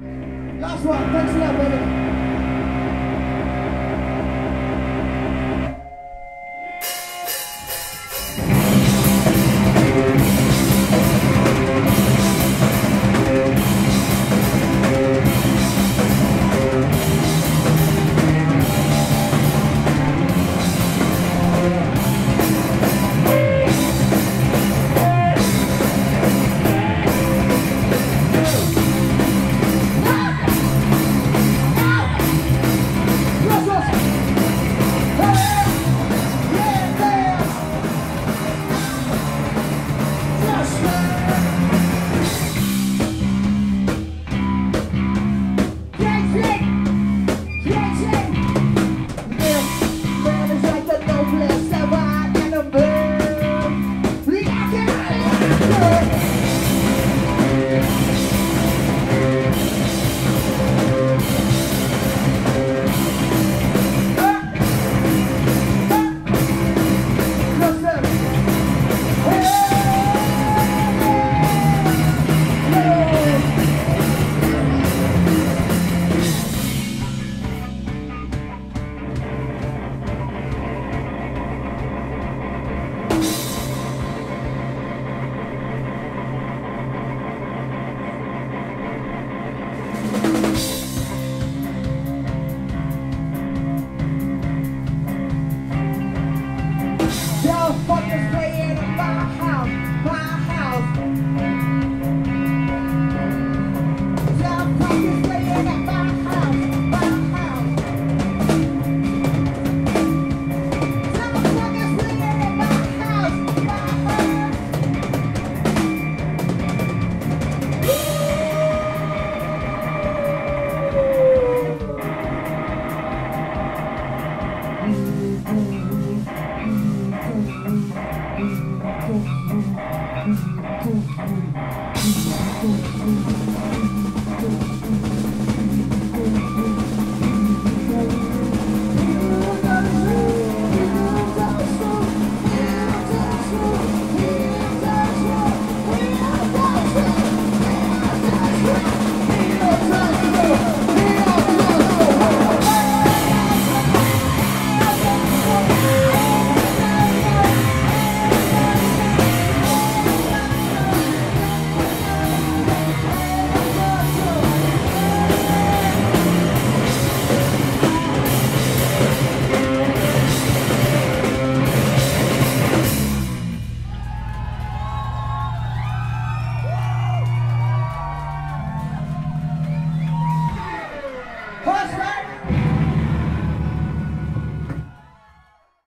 Last one. Thanks a lot, baby. Christmas. Horse right?